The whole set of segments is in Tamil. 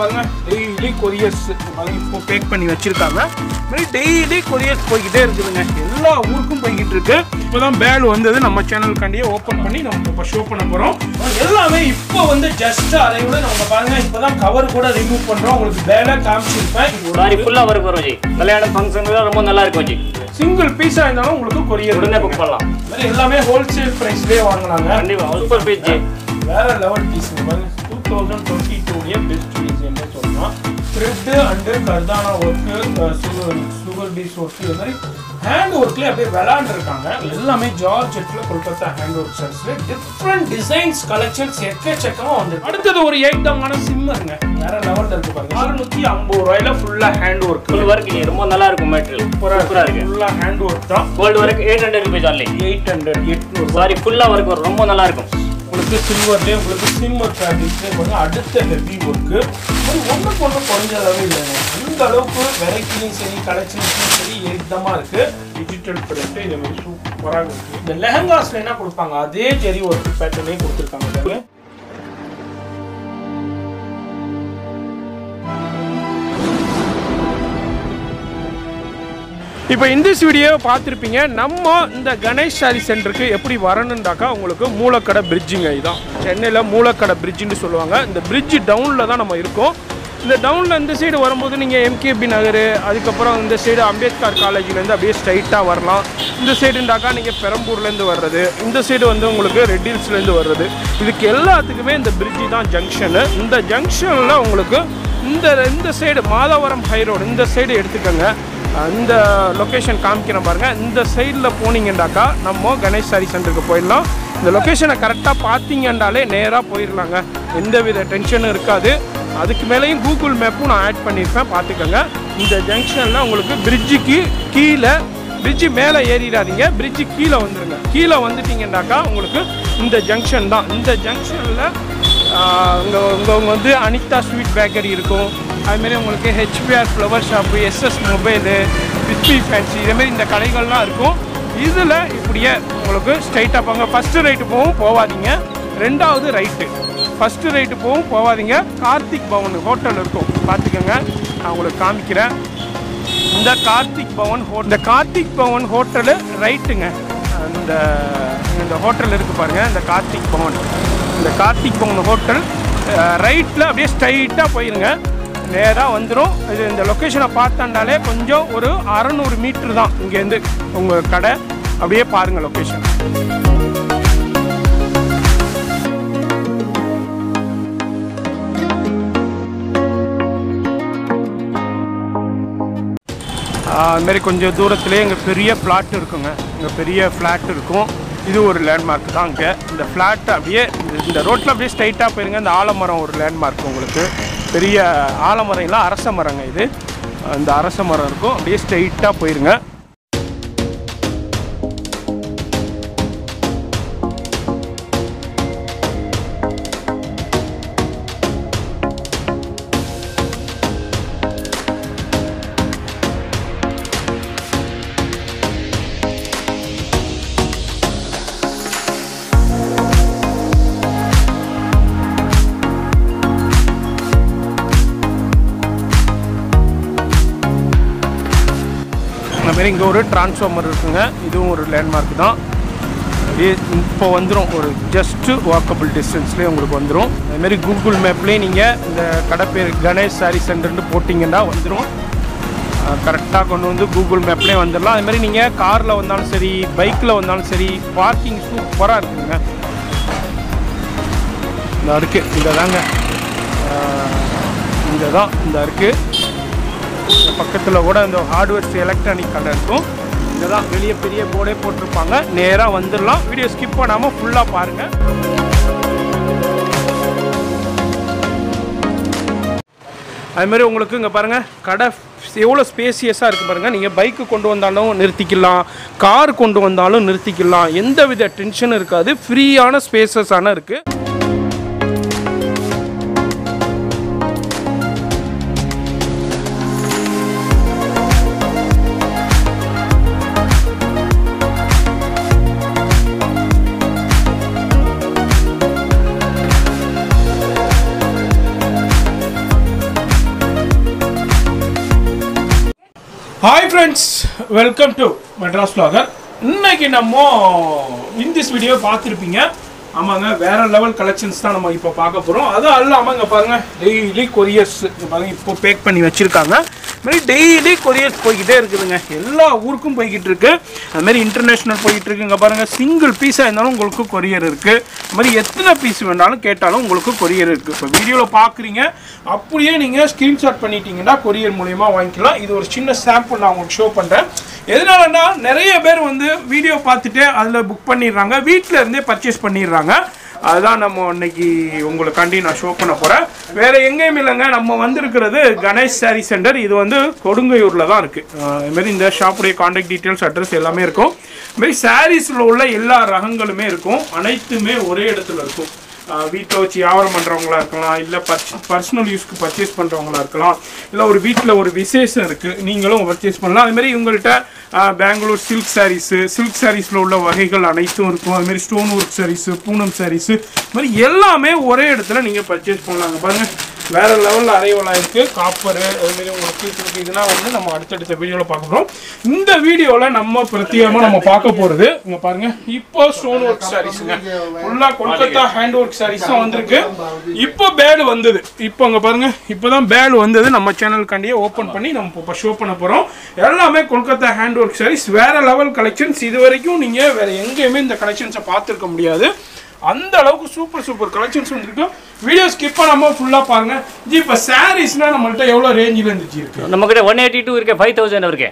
பாருங்க டெய்லி கொரியர்ஸ் இப்போ பேக் பண்ணி வச்சிருக்காங்க. மாதிரி டெய்லி கொரியர்ஸ் போய்கிட்டே இருக்குதுங்க. எல்லா ஊருக்கும் போய்கிட்டு இருக்கு. இப்போதான் பேல் வந்தது. நம்ம சேனலுக்காண்டியே ஓப்பன் பண்ணி நம்ம இப்போ ஷோ பண்ண போறோம். எல்லாமே இப்போ வந்து ஜஸ்ட் அரையோட நம்ம பாருங்க இப்போதான் கவர் கூட ரிமூவ் பண்றோம். உங்களுக்கு பேல காமிச்சிருப்பேன். சாரி ஃபுல்லா ஒர்க் வரும் ஜி. கல்யாண ஃபங்க்ஷனுக்கு ரொம்ப நல்லா இருக்கும் ஜி. சிங்கிள் பீஸா இருந்தாலும் உங்களுக்கு கொரியர் உடனே புக் பண்ணலாம். எல்லாமே ஹோல்சேல் பிரைஸ்லயே வாங்கினாங்க கண்டிப்பா சூப்பர் பீஸ் வேற level piece two thousand twenty டூடைய best thread and kardana work sugar sugar piece work இது மாதிரி ஹேண்ட் ஒர்க்லேயே அப்படியே விளாண்டுருக்காங்க எல்லாமே ஜார்ஜெட்டில் கொல்கத்தா ஹேண்ட் ஒர்க் சார்ஸ்ல டிஃப்ரெண்ட் டிசைன்ஸ் கலெக்ஷன்ஸ் எக்கச்சக்கமாக வந்து அடுத்தது ஒரு ஐட்டமான சிம்மருங்க வேற லெவலில் இருக்கு பாருங்க. அறுநூத்தி ஐம்பது ரூபாயில ஃபுல்லாக ஹேண்ட் ஒர்க் ஃபுல் ஒர்க் ஜி ரொம்ப நல்லா இருக்கும் மெட்டீரியல் சூப்பரா இருக்கு. ஃபுல்லாக ஹேண்ட் ஒர்க் தான். Gold work eight hundred rupees only eight hundred எட்நூறு. சாரி ஃபுல்லா ஒர்க் ரொம்ப நல்லா இருக்கும். உங்களுக்கு சில்வர்லேயே உங்களுக்கு சிம்மர் ஃபேப்ரிக்ஸ்லேயே வந்து அடுத்த ஹெவி ஒர்க்கு ஒரு ஒன்றுக்கு ஒன்று அளவு இல்லைங்க. இந்த அளவுக்கு வெரைட்டிலையும் சரி கலெக்ஷன்ஸ்லையும் சரி ஏத்தமாக இருக்குது டிஜிட்டல் ப்ரிண்ட்டு இதே மாதிரி சூப்பராக இருக்குது இந்த லெஹங்காஸில் என்ன கொடுப்பாங்க? அதே ஜெரி ஒர்க் பேட்டர்னே கொடுத்துருக்காங்க இப்போ இந்த வீடியோவை பார்த்துருப்பீங்க நம்ம இந்த கணேஷ் சாரி சென்டருக்கு எப்படி வரணுன்றாக்கா உங்களுக்கு மூலக்கடை பிரிட்ஜுங்க இதுதான் சென்னையில் மூலக்கடை பிரிட்ஜுன்னு சொல்லுவாங்க. இந்த பிரிட்ஜ் டவுனில் தான் நம்ம இருக்கோம். இந்த டவுனில் இந்த சைடு வரும்போது நீங்கள் எம்கேபி நகர் அதுக்கப்புறம் இந்த சைடு அம்பேத்கர் காலேஜ்லேருந்து அப்படியே ஸ்ட்ரைட்டாக வரலாம். இந்த சைடுண்டாக்கா நீங்கள் பெரம்பூர்லேருந்து வர்றது. இந்த சைடு வந்து உங்களுக்கு ரெட் ஹில்ஸ்லேருந்து வர்றது. இதுக்கு எல்லாத்துக்குமே இந்த பிரிட்ஜி தான் ஜங்ஷனு இந்த ஜங்ஷனில் உங்களுக்கு இந்த இந்த சைடு மாதவரம் ஹை ரோடு இந்த சைடு எடுத்துக்கோங்க. இந்த லொக்கேஷன் காமிக்கிறேன் பாருங்கள் இந்த சைடில் போனீங்கண்டாக்கா நம்ம கணேஷ் சாரி சென்டருக்கு போயிடலாம். இந்த லொக்கேஷனை கரெக்டாக பார்த்தீங்கன்றாலே நேராக போயிடலாங்க. எந்த வித டென்ஷனும் இருக்காது. அதுக்கு மேலேயும் கூகுள் மேப்பும் நான் ஆட் பண்ணியிருப்பேன். பார்த்துக்கோங்க. இந்த ஜங்ஷனில் உங்களுக்கு பிரிட்ஜுக்கு கீழே பிரிட்ஜு மேலே ஏறிடாதீங்க. பிரிட்ஜு கீழே வந்துடுங்க கீழே வந்துட்டிங்கன்னாக்கா உங்களுக்கு இந்த ஜங்ஷன் தான். இந்த ஜங்ஷனில் இங்கே உங்கள் வந்து அனிதா ஸ்வீட் பேக்கரி இருக்கும். அதுமாரி உங்களுக்கு HPR flower shop SS mobile பிஸ்பி fancy இதேமாரி இந்த கடைகள்லாம் இருக்கும். இதில் இப்படியே உங்களுக்கு ஸ்ட்ரைட்டாக போங்க. ஃபஸ்ட்டு ரைட்டு போகவும் போகாதீங்க ரெண்டாவது ரைட்டு ஃபஸ்ட்டு ரைட்டு போகவும் போகாதீங்க கார்த்திக் பவன் ஹோட்டல் இருக்கும். பார்த்துக்கோங்க. நான் உங்களுக்கு காமிக்கிறேன். இந்த கார்த்திக் பவன் ஹோ இந்த கார்த்திக் பவன் ஹோட்டலு ரைட்டுங்க இந்த இந்த ஹோட்டல் இருக்குது பாருங்கள் இந்த கார்த்திக் பவன். இந்த கார்த்திக் பொங்கல் ஹோட்டல் ரைட்டில் அப்படியே ஸ்ட்ரைட்டாக போயிருங்க. நேராக வந்துடும் இது இந்த லொக்கேஷனை பார்த்தாண்டாலே கொஞ்சம் ஒரு அறநூறு மீட்ரு தான் இங்கேருந்து உங்கள் கடை. அப்படியே பாருங்கள் லொக்கேஷன் அதுமாரி கொஞ்சம் தூரத்துலேயே இங்கே பெரிய ஃப்ளாட் இருக்குங்க. இங்கே பெரிய ஃப்ளாட் இருக்கும். இது ஒரு லேண்ட்மார்க் தான் இங்கே இந்த ஃப்ளாட் அப்படியே இந்த- இந்த ரோட்டில் அப்படியே ஸ்ட்ரைட்டாக போயிருங்க. இந்த ஆலமரம் ஒரு லேண்ட்மார்க் உங்களுக்கு. பெரிய ஆலமரம் இல்லை அரச மரங்க இது. இந்த அரச மரம் இருக்கும். அப்படியே ஸ்ட்ரைட்டாக போயிருங்க. அந்த மாதிரி இங்கே ஒரு டிரான்ஸ்ஃபார்மர் இருக்குங்க. இதுவும் ஒரு லேண்ட்மார்க் தான். இப்போ வந்துடும் ஒரு ஜஸ்ட்டு வாக்கபிள் டிஸ்டன்ஸ்லேயே உங்களுக்கு வந்துடும் அதுமாரி கூகுள் மேப்லேயே நீங்கள் இந்த கடை பேர் கணேஷ் சாரி சென்டர்னு போட்டிங்கன்னா வந்துடும் கரெக்டாக கொண்டு வந்து கூகுள் மேப்லேயே வந்துடலாம். அதுமாரி நீங்கள் காரில் வந்தாலும் சரி பைக்கில் வந்தாலும் சரி பார்க்கிங் சூப்பராக இருக்குங்க. இந்த இருக்குது இங்கே தாங்க. இங்கே தான் இந்த இருக்குது பக்கத்தில் கூட இந்த ஹார்ட்வேர்ஸ் எலக்ட்ரானிக் கடை இருக்கும். இங்கே தான் வெளியே பெரிய போர்டே போட்டிருப்பாங்க. நேராக வந்துடலாம். வீடியோ ஸ்கிப் பண்ணாமல் ஃபுல்லாக பாருங்கள் அதுமாரி உங்களுக்கு இங்கே பாருங்கள் கடை எவ்வளோ ஸ்பேசியஸாக இருக்குது பாருங்கள் நீங்கள் பைக்கு கொண்டு வந்தாலும் நிறுத்திக்கலாம். கார் கொண்டு வந்தாலும் நிறுத்திக்கலாம். எந்த வித டென்ஷனும் இருக்காது. ஃப்ரீயான ஸ்பேசஸான இருக்குது hi friends welcome to Madras vlogger இன்னைக்கு நம்ம இன் திஸ் வீடியோ பார்த்துருப்பீங்க. ஆமாங்க வேறு லெவல் கலெக்ஷன்ஸ் தான் நம்ம இப்போ பார்க்க போகிறோம் அதுவும் இல்லாமல் இங்கே பாருங்கள் டெய்லி கொரியர்ஸ் இங்கே பாருங்க இப்போ பேக் பண்ணி வச்சுருக்காங்க. மாதிரி டெய்லி கொரியர்ஸ் போய்கிட்டே இருக்குதுங்க. எல்லா ஊருக்கும் போய்கிட்டு இருக்கு அது மாதிரி இன்டர்நேஷ்னல் போய்கிட்டு இருக்குங்க பாருங்கள் பாருங்க சிங்கிள் பீஸாக இருந்தாலும் உங்களுக்கு கொரியர் இருக்கு. அது மாதிரி எத்தனை பீஸ் வேணாலும் கேட்டாலும் உங்களுக்கு கொரியர் இருக்கு. இப்போ வீடியோவில் பார்க்குறீங்க அப்படியே நீங்கள் ஸ்க்ரீன்ஷாட் பண்ணிட்டீங்கன்னா கொரியர் மூலிமா வாங்கிக்கலாம். இது ஒரு சின்ன சாம்பிள் நான் உங்களுக்கு ஷோ பண்ணுறேன் எதனாலன்னா நிறைய பேர் வந்து வீடியோ பார்த்துட்டு அதில் புக் பண்ணிடுறாங்க. வீட்டில் இருந்தே பர்ச்சேஸ் பண்ணிடுறாங்க. அதுதான் நம்ம இன்னைக்கு உங்களுக்காண்டி நான் ஷோ பண்ண போகிறேன் வேறு எங்கேயும் இல்லைங்க நம்ம வந்திருக்கிறது கணேஷ் சாரி சென்டர் இது வந்து கொடுங்கையூரில் தான் இருக்குது இதுமாரி இந்த ஷாப்புடைய காண்டாக்ட் டீட்டெயில்ஸ் அட்ரஸ் எல்லாமே இருக்கும். இதுமாரி சாரீஸில் உள்ள எல்லா ரகங்களுமே இருக்கும். அனைத்துமே ஒரே இடத்துல இருக்கும். வீட்டில் வச்சு வியாபாரம் பண்ணுறவங்களா இருக்கலாம் இல்லை பர்ச் பர்சனல் யூஸ்க்கு பர்ச்சேஸ் பண்ணுறவங்களா இருக்கலாம் இல்லை ஒரு வீட்டில் ஒரு விசேஷம் இருக்குது நீங்களும் பர்ச்சேஸ் பண்ணலாம். அதுமாதிரி இவங்கள்ட்ட பெங்களூர் சில்க் சாரீஸு சில்க் சாரீஸில் உள்ள வகைகள் அனைத்தும் இருக்கும். அதுமாரி stone work sarees Poonam sarees இது மாதிரி எல்லாமே ஒரே இடத்துல நீங்கள் பர்ச்சேஸ் பண்ணலாங்க பாருங்கள் வேற லெவலில் அரைவலாக இருக்குது காப்பரு அதுமாரி உங்களுக்கு இருக்குது இதெல்லாம் வந்து நம்ம அடுத்தடுத்த வீடியோவில் பார்க்க போகிறோம் இந்த வீடியோவில் நம்ம பிரத்யேகமாக நம்ம பார்க்க போகிறது இங்கே பாருங்கள் இப்போ ஸ்டோன் ஒர்க் சாரீஸுங்க ஃபுல்லாக கொல்கத்தா ஹேண்ட் ஒர்க் சாரீஸும் வந்திருக்கு. இப்போ பேடு வந்தது. இப்போ அங்கே பாருங்க. இப்போ தான் பேடு வந்தது. நம்ம சேனலுக்காண்டியே ஓப்பன் பண்ணி நம்ம இப்போ ஷோ பண்ண போகிறோம் எல்லாமே கொல்கத்தா ஹேண்ட் ஒர்க் சாரீஸ் வேறு லெவல் கலெக்ஷன்ஸ் இது வரைக்கும் நீங்கள் வேறு எங்கேயுமே இந்த கலெக்ஷன்ஸை பார்த்துருக்க முடியாது. அந்த அளவுக்கு சூப்பர் சூப்பர் கலெக்ஷன்ஸ் வந்துருக்கு. வீடியோ ஸ்கிப் பண்ணாம ஃபுல்லா பாருங்க. ஜி இப்போ சாரீஸ்னா நம்மள்ட்ட எவ்வளவு ரேஞ்சில இருந்துச்சு இருக்கு? நம்ம கிட்ட ஒன் எயிட்டி டூ இருக்கு. ஃபைவ் தௌசண்ட் இருக்கு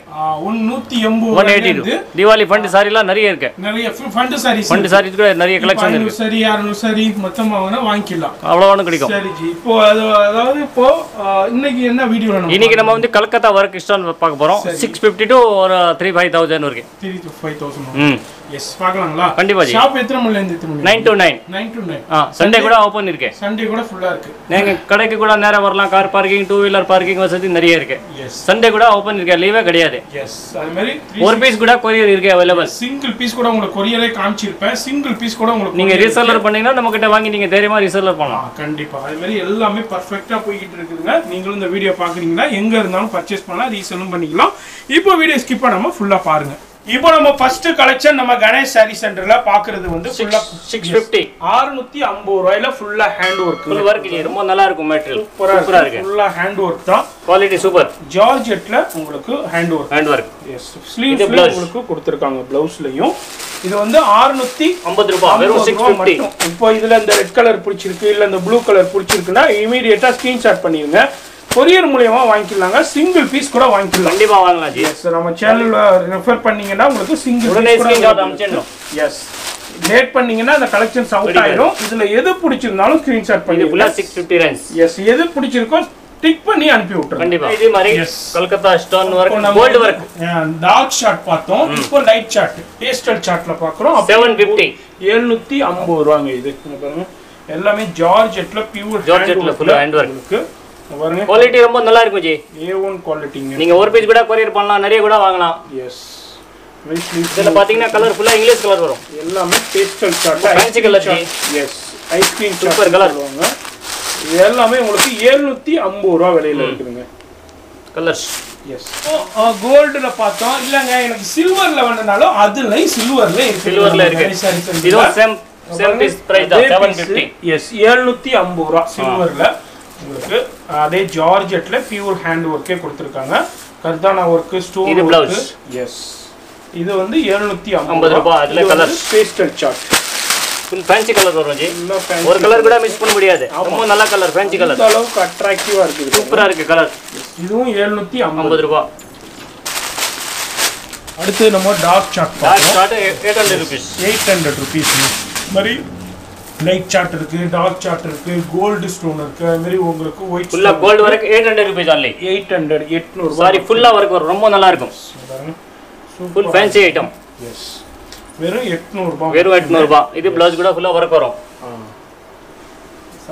ஒன் நூத்தி ஒன் எயிட்டி எண்பது டூ தீபாவளி ஃபண்ட் சாரிலாம் நிறைய இருக்கு. நிறைய ஃபண்டு சாரீஸ் ஃபண்ட் சாரி கூட நிறைய கலெக்ஷன் இருக்கு. சரி அறுநூறு சரி மொத்தமா வேணா வாங்கிக்கலாம். அவ்வளோவானு கிடைக்கும். சரி ஜி இப்போ அது அதாவது இப்போ இன்னைக்கு என்ன வீடியோ இன்னைக்கு நம்ம வந்து கல்கத்தா ஒர்க் ஸ்டோன் பார்க்க போறோம். சிக்ஸ் ஃபிஃப்டி டு ஒரு த்ரீ ஃபைவ் தௌசண்ட் இருக்கு. த்ரீ டு ஃபைவ் தௌசண்ட் ம். எஸ் பார்க்கலாங்களா? கண்டிப்பா ஜி. ஷாப் எத்தனை மணில இருந்து எத்தனை மணி nine to nine nine to nine ah Sunday கூட ஓப்பன் இருக்கு. சண்டே கூட ஃபுல்லா இருக்கு. நீங்க கடைக்கு கூட நேரம் வரலாம் car parking two wheeler parking வசதி நிறைய இருக்கு. எஸ் சண்டே கூட ஓப்பன் இருக்கு லீவே கிடையாது. எஸ் அது மாதிரி ஒரு பீஸ் கூட கொரியர் இருக்கு அவைலபிள் சிங்கிள் பீஸ் கூட உங்களுக்கு கொரியரே காமிச்சிருப்பேன். சிங்கிள் பீஸ் கூட உங்களுக்கு நீங்க courier ரீசெல்லர் பண்ணீங்கன்னா நம்ம கிட்ட வாங்கி நீங்க தைரியமா ரீசெல்லர் பண்ணலாம். ஆ, கண்டிப்பா. அது மாதிரி எல்லாமே பர்ஃபெக்ட்டா போய்கிட்டு இருக்குதுங்க. நீங்களும் இந்த வீடியோ பாக்குறீங்கன்னா எங்க இருந்தாலும் பர்ச்சேஸ் பண்ணலாம் ரீசெல்லும் பண்ணிக்கலாம். இப்போ வீடியோ ஸ்கிப் பண்ணாம ஃபுல்லா பாருங்க. இப்போ நம்ம ஃபர்ஸ்ட் கலெக்ஷன் நம்ம கணேஷ் சாரி சென்டர்ல பாக்குறது வந்து ஃபுல்லா சிக்ஸ் ஃபிஃப்டி அறுநூத்தி ஐம்பது ரூபாயில ஃபுல்லா ஹேண்ட் ஒர்க் ஃபுல் ஒர்க் ரொம்ப நல்லா இருக்கும் மெட்டீரியல் சூப்பரா இருக்கு. ஃபுல்லா ஹேண்ட் ஒர்க் தான். குவாலிட்டி சூப்பர் ஜார்ஜெட்ல உங்களுக்கு hand work hand work yes blouse. உங்களுக்கு கொடுத்துருக்காங்க பிளவுஸ்லயும் இது வந்து 650 ஐம்பது ரூபாய் வெறும் சிக்ஸ் ரூபா ஃபிஃப்டி மட்டும். இப்போ இதுல இந்த ரெட் கலர் பிடிச்சிருக்கு இல்ல இந்த ப்ளூ கலர் பிடிச்சிருக்குன்னா இமீடியட்டா ஸ்கிரீன்ஷாட் பண்ணிருங்க கொரியர் மூலியமா வாங்கிக்கலாங்க. சிங்கிள் பீஸ் கூட வாங்கிக்கலாம். கண்டிப்பா வாங்கலாம் ஜி. எஸ் நம்ம சேனல்ல ரெஃபர் பண்ணீங்கன்னா உங்களுக்கு சிங்கிள் உடனே ஸ்கிரீன்ஷாட் அனுப்பிச்சிடணும். எஸ் லேட் பண்ணீங்கன்னா அந்த கலெக்ஷன்ஸ் அவுட் ஆயிடும் இதுல எது பிடிச்சிருந்தாலும் ஸ்கிரீன்ஷாட் பண்ணி ஃபுல்லா சிக்ஸ் ஃபிஃப்டி ரேஞ்ச் எஸ் எது பிடிச்சிருக்கோ டிக் பண்ணி அனுப்பி விட்டுருங்க. கண்டிப்பா. இதே மாதிரி. Calcutta stone work gold work dark shade பார்த்தோம். இப்போ லைட் சார்ட் பேஸ்டல் சார்ட்ல பாக்குறோம் செவன் ஃபிஃப்டி எழுநூத்தி ஐம்பது ரூபாங்க இது. பாருங்க. எல்லாமே ஜார்ஜெட்ல பியூர் ஜார்ஜெட்ல full hand work. பாருங்க. குவாலிட்டி ரொம்ப நல்லா இருக்கும் ஜி ஏ ஒன் குவாலிட்டிங்க நீங்க ஒரு பீஸ் கூட கொரியர் பண்ணலாம் நிறைய கூட வாங்கலாம். எஸ் இதுல பாத்தீங்கன்னா கலர் ஃபுல்லா இங்கிலீஷ் கலர் வரும். எல்லாமே pastel fancy colour G. Yes ice cream super colour. சொல்லுவாங்க இது எல்லாமே உங்களுக்கு எழுநூத்தி ஐம்பது ரூபா விலையில இருக்குதுங்க. கலர்ஸ் எஸ் கோல்டுல பார்த்தோம். இல்லங்க எனக்கு சில்வர்ல வேணும்னாலும் அதுலயும் சில்வர்ல இருக்கு. சில்வர்ல இருக்கு. இதுவும் சேம் சேம் பீஸ் பிரைஸ் தான் செவன் ஃபிஃப்டி எஸ் எழுநூத்தி ஐம்பது ரூபா சில்வர்ல உங்களுக்கு அதே ஜார்ஜெட்ல பியூர் ஹேண்ட் ஒர்க்கே கொடுத்துருக்காங்க. கர்தானா ஒர்க் ஸ்டோன் இது blouse. எஸ் இது வந்து எழுநூத்தி ஐம்பது ரூபாய், அதுல colours. Pastel shade full fancy colour வரும் ஜி. ஒரு கலர் கூட மிஸ் பண்ண முடியாது. ரொம்ப நல்ல கலர் ஃபேன்சி கலர் இந்த அளவுக்கு அட்ராக்டிவா இருக்குது சூப்பரா இருக்கு கலர் இதுவும் எழுநூத்தி ஐம்பது. ரூபாய் அடுத்து நம்ம dark shade dark shade eight hundred rupees eight hundred rupees மாதிரி லைட் சார்ட் இருக்கு டார்க் சார்ட் இருக்கு கோல்டு ஸ்டோன் இருக்கு அது மாதிரி உங்களுக்கு ஒயிட் ஃபுல்லா gold work eight hundred rupees only eight hundred எட்நூறு சாரி ஃபுல்லா ஒர்க் வரும். ரொம்ப நல்லா இருக்கும். ஃபுல் ஃபேன்சி ஐட்டம் எஸ் வெறும் எட்நூறுபா. வெறும் எட்நூறு ரூபாய் இது பிளவுஸ் கூட ஃபுல்லா ஒர்க் வரும்.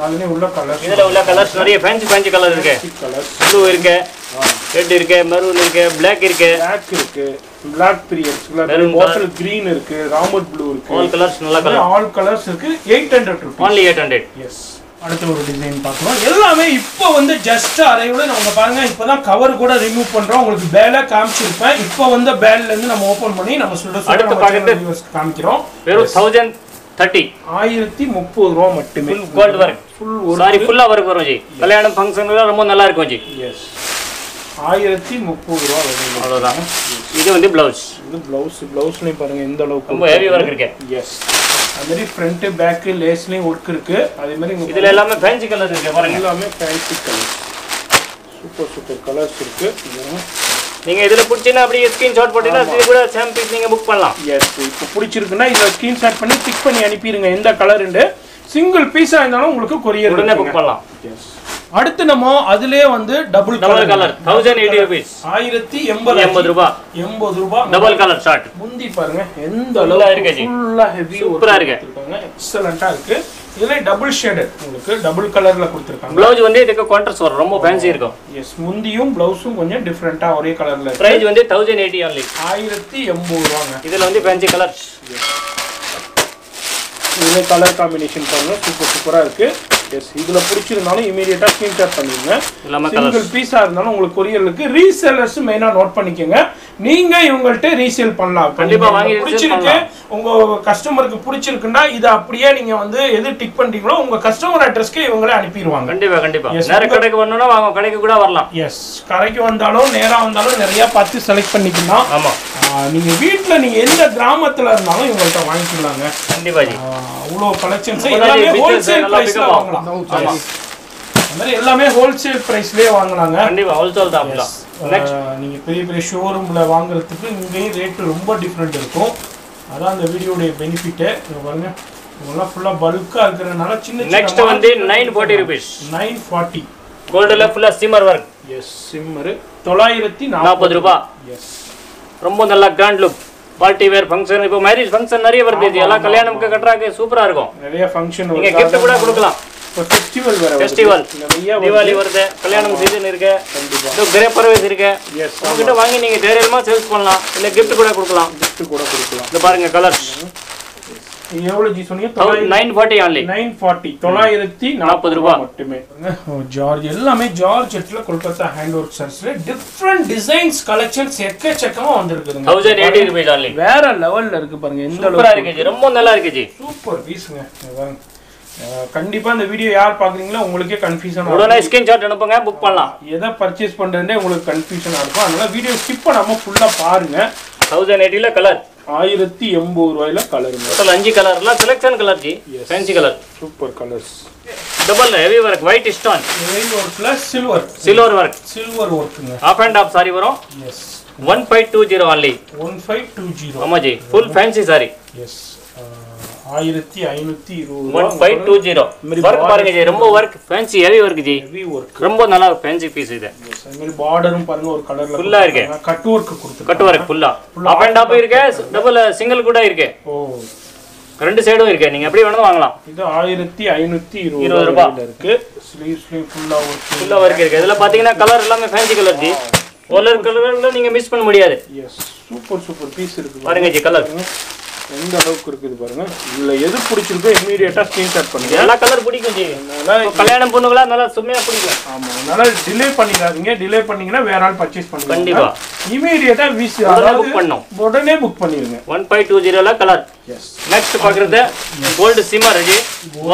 அதுலேயே உள்ள கலர் இதுல உள்ள கலர்ஸ் நிறைய ஃபேன்சி ஃபேன்சி கலர் இருக்கு. கலர்ஸ் ப்ளூ இருக்கு ரெட் இருக்கு மெரூன் இருக்கு பிளாக் இருக்கு. பிளாக் இருக்கு. பிளாக் பீரியட்ஸ் பாட்டில் கிரீன் இருக்கு ராமர் ப்ளூ இருக்கு. ஆல் கலர்ஸ் நல்ல கலர் ஆல் கலர்ஸ் இருக்கு. Eight hundred rupees only eight hundred yes அடுத்த ஒரு டிசைன் பார்க்குறோம் எல்லாமே இப்போ வந்து ஜஸ்ட் அரைவுடன் அவங்க பாருங்க இப்போதான் கவர் கூட ரிமூவ் பண்றோம். உங்களுக்கு பேல காமிச்சிருப்பேன். இப்போ வந்து பேல்ல இருந்து நம்ம ஓபன் பண்ணி நம்ம சுட அடுத்து நம்ம க்கு காமிக்கிறோம். வெறும் தௌசண்ட் தேர்ட்டி ஆயிரத்தி முப்பது ரூபா மட்டுமே. கோல்டு ஒர்க் ஃபுல் சாரி ஃபுல்லாக ஒர்க் வரும் ஜி. கல்யாணம் ஃபங்க்ஷனுக்கு ரொம்ப நல்லா இருக்கும் ஜி. எஸ் ஆயிரத்தி முப்பது ரூபா வருது அவ்வளோதான் இது வந்து பிளவுஸ் இது பிளவுஸ் பிளவுஸ்லையும் பாருங்க எந்த அளவுக்கு ரொம்ப ஹெவி ஒர்க் இருக்கு. எஸ் அது மாதிரி ஃப்ரண்ட்டு பேக்கு லேஸ்லையும் ஒர்க் இருக்கு. அதே மாதிரி இங்க இதுல எல்லாமே ஃபேன்சி கலர் இருக்கு பாருங்க. எல்லாமே fancy colours super super colours இருக்கு. நீங்க இதுல பிடிச்சினா அப்படியே ஸ்கிரீன்ஷாட் போட்டீங்கன்னா இது கூட சேம் பீஸ் நீங்க புக் பண்ணலாம். எஸ் இப்போ பிடிச்சிருக்குன்னா இதை ஸ்க்ரீன்ஷாட் பண்ணி டிக் பண்ணி அனுப்பிடுங்க. எந்த கலருண்டு சிங்கிள் பீஸாக இருந்தாலும் உங்களுக்கு கொரியர் உடனே புக் பண்ணலாம் அடுத்து நம்ம அதுலயே வந்து double double colour thousand eighty rupees ஆயிரத்தி எண்பது எண்பது ரூபாய் எண்பது ரூபாய் டபுள் கலர் ஷார்ட் முந்தி பாருங்க எந்த அளவுக்கு இருக்கு ஜி. ஃபுல்லா ஹெவி Super-ஆ இருக்கு. எக்ஸலண்டா இருக்கு. இதுல டபுள் ஷேடட் உங்களுக்கு டபுள் கலர்ல கொடுத்துருக்காங்க. பிளவுஸ் வந்து இதுக்கு கான்ட்ராஸ்ட் வரும். ரொம்ப ஃபேன்சி இருக்கும். எஸ் முந்தியும் பிளவுஸும் கொஞ்சம் டிஃப்ரெண்டா ஒரே கலர்ல இருக்கு. பிரைஸ் வந்து தௌசண்ட் எயிட்டி ஒன்லி ஆயிரத்தி எண்பது ரூபாங்க. இதுல வந்து ஃபேன்சி கலர் இதுல கலர் காம்பினேஷன் பாருங்க சூப்பர் சூப்பரா இருக்கு. எஸ் இதுல பிடிச்சிருந்தாலும் இமீடியட்டா ஸ்கிரீன்ஷாட் பண்ணிடுங்க. சிங்கிள் பீஸா இருந்தாலும் உங்களுக்கு கொரியருக்கு ரீசேலர்ஸ் மெயினா நோட் பண்ணிக்கோங்க. நீங்க இவங்கள்ட்ட ரீசேல் பண்ணலாம். இப்ப கண்டிப்பா நீங்க வாங்கி பிடிச்சிருக்கு உங்க கஸ்டமருக்கு பிடிச்சிருக்குன்னா இதை அப்படியே நீங்க வந்து எது டிக் பண்றீங்களோ உங்க கஸ்டமர் அட்ரஸ்க்கு இவங்களே அனுப்பிடுவாங்க. கண்டிப்பா கண்டிப்பா. Yes, நேர உங்க- கடைக்கு வரணும்னா வாங்க கடைக்கு கூட வரலாம். எஸ் கடைக்கு வந்தாலும் நேரா வந்தாலும் நிறைய பார்த்து செலக்ட் பண்ணிக்கலாம். ஆமா. நீங்க வீட்ல நீங்க எந்த கிராமத்துல இருந்தாலும் இவங்கள்ட்ட வாங்கிக்கலாங்க. கண்டிப்பா அவ்வளோ கலெக்ஷன்ஸ் எல்லாமே ஹோல்சேல் பிரைஸ்ல up வாங்கலாம். அந்த மாதிரி எல்லாமே ஹோல்சேல் பிரைஸ்லயே வாங்கலாங்க கண்டிப்பா ஹோல்சேல் தான் அப்படிலாம். நெக்ஸ்ட் ஆஹ் நீங்க பெரிய பெரிய ஷோரூம்ல வாங்குறதுக்கு இங்கேயும் ரேட்டு ரொம்ப டிஃப்ரெண்ட் இருக்கும். அதான் அந்த வீடியோடைய பெனிஃபிட்டு பாருங்க. இதெல்லாம் ஃபுல்லா பல்கா இருக்கிறதுனால சின்ன நெக்ஸ்ட் வந்து nine forty rupees nine forty கோல்டுல ஃபுல்லா சிம்மர் ஒர்க் எஸ் சிம்மரு தொள்ளாயிரத்தி நாற்பது. ரூபாய் எஸ் ரொம்ப நல்லா grand look party wear function இப்போ மேரேஜ் ஃபங்க்ஷன் நிறைய வருது. எல்லாம் கல்யாணம்க்கு கட்டுறாக்கு சூப்பரா இருக்கும். நிறைய ஃபங்க்ஷன் நீங்க gift கூட கொடுக்கலாம். ஃபெஸ்டிவல். Festival. நிறைய தீபாவளி வருது கல்யாணம் சீசன் இருக்கு. கண்டிப்பா. இதோ கிரே பர்வேஸ் இருக்கு. எஸ் உங்ககிட்ட வாங்கி நீங்க தைரியமா சேல்ஸ் பண்ணலாம். இல்ல gift கூட கொடுக்கலாம். Gift கூட கொடுக்கலாம். இந்த பாருங்க கலர் இது எவ்வளவு ஜி சொன்னீங்க? Nine forty only nine forty தொள்ளாயிரத்தி நாற்பது ரூபாய். மட்டுமே. ஜார்ஜ் எல்லாமே ஜார்ஜெட்ல கொல்கத்தா ஹேண்ட் ஒர்க் சர்ஸ்ல டிஃப்ரெண்ட் டிசைன்ஸ் கலெக்ஷன்ஸ் எக்கச்சக்கமா வந்திருக்குதுங்க. தௌசண்ட் எயிட்டி ருபீஸ் ஆன்லி வேற லெவல்ல இருக்கு பாருங்க. எந்த அளவுக்கு இருக்கு ரொம்ப நல்லா இருக்கு ஜி சூப்பர் பீஸுங்க கண்டிப்பா இந்த வீடியோ யார் பாக்குறீங்களோ உங்களுக்கே கன்ஃபியூஷன் உடனே ஸ்கிரீன்ஷாட் அனுப்புங்க புக் பண்ணலாம். எதை பர்ச்சேஸ் பண்றதுனே உங்களுக்கு கன்ஃபியூஷனா இருக்கும். அதனால வீடியோ ஸ்கிப் பண்ணாம ஃபுல்லா பாருங்க. தௌசண்ட் எயிட்டில கலர் ஆயிரத்தி எண்பது ரூபாயில கலருங்க டோட்டல் அஞ்சு கலர்லாம் selection colour G. Fancy colour super colours double heavy work white stone ஒர்க்ல சில்வர் சில்வர் ஒர்க் சில்வர் ஒர்க்குங்க ஆஃப் அண்ட் ஆஃப் சாரி வரும். Yes one five two zero only one five two zero ஆமா G. Full fancy sari yes ஆயிரத்தி ஐநூத்தி இருபது one five two zero work பாருங்க ஜி ரொம்ப work fancy heavy work G heavy work ரொம்ப நல்லா ஃபேன்சி பீஸ் இது. மாதிரி பார்டரும் பாருங்க ஒரு கலர்ல Full-ஆ இருக்கு. கட் ஒர்க் கொடுத்துருக்காங்க. கட் ஒர்க் ஃபுல்லா ஆஃப் அண்ட் ஆஃப் இருக்கு டபுள் சிங்கிள் கூட இருக்கு. ஓ. ரெண்டு சைடும் இருக்கு. நீங்க எப்படி வேணாலும் வாங்கலாம். இது ஆயிரத்தி ஐநூத்தி இருபது ரூபாய். இருக்கு. ஸ்லீவ்ஸ்லயும் ஃபுல்லா ஒர்க் ஃபுல்லா ஒர்க் இருக்கு. இதுல பாத்தீங்கன்னா கலர் எல்லாமே ஃபேன்சி கலர் ஜி. கலர் கலர்ல நீங்க மிஸ் பண்ண முடியாது. எஸ் சூப்பர் சூப்பர் பீஸ் இருக்கு. பாருங்க ஜி கலர். எந்த அளவுக்கு இருக்குது பாருங்க. இதுல எது பிடிச்சிருக்கோ இமீடியட்டா ஸ்கிரீன்ஷாட் பண்ணுங்க. எல்லா கலர் பிடிக்கும் கல்யாணம் பொண்ணுங்களா நல்லா சும்மையா பிடிக்கும். ஆமா அதனால டிலே பண்ணிடாதீங்க. டிலே பண்ணீங்கன்னா வேற ஆள் பர்ச்சேஸ் பண்ணுங்க கண்டிப்பா. இமீடியட்டா வீசி book பண்ணணும். உடனே புக் பண்ணிருங்க ஒன் ஃபைவ் டூ ஜீரோல கலர் எஸ் நெக்ஸ்ட் பாக்குறது gold shimmer G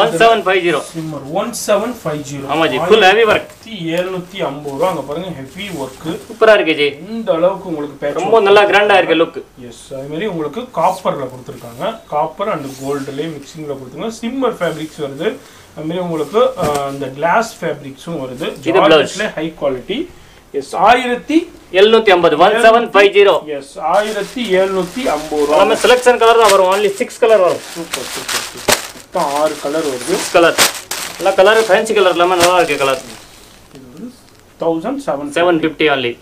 one seven five zero shimmer one seven five zero ஆமா ஜி ஃபுல் ஹெவி எழுநூத்தி ஐம்பது ரூபா. அங்க பாருங்க ஹெவி ஒர்க் சூப்பரா இருக்கு ஜி. இந்த அளவுக்கு உங்களுக்கு ரொம்ப நல்லா கிராண்டா இருக்கு லுக் எஸ் அது மாதிரி உங்களுக்கு காப்பர்ல கொடுத்துருக்காங்க. காப்பர் அண்ட் கோல்டுலேயே மிக்சிங்ல கொடுத்துருக்காங்க சிம்மர் ஃபேப்ரிக்ஸ் வருது. அது மாதிரி உங்களுக்கு இந்த கிளாஸ் ஃபேப்ரிக்ஸும் வருது. ஹை குவாலிட்டி எஸ் ஆயிரத்தி எழுநூத்தி ஐம்பது one seven five zero yes ஆயிரத்தி எழுநூத்தி ஐம்பது ரூபா. எல்லாமே செலெக்ஷன் கலர் தான் வரும். ஒன்லி சிக்ஸ் கலர் வரும். சூப்பர் சூப்பர் சூப்பர் மொத்தம் ஆறு கலர் வருது. கலர் எல்லா கலர் ஃபேன்சி கலர் எல்லாமே நல்லா இருக்கு colour thousand seven seven fifty only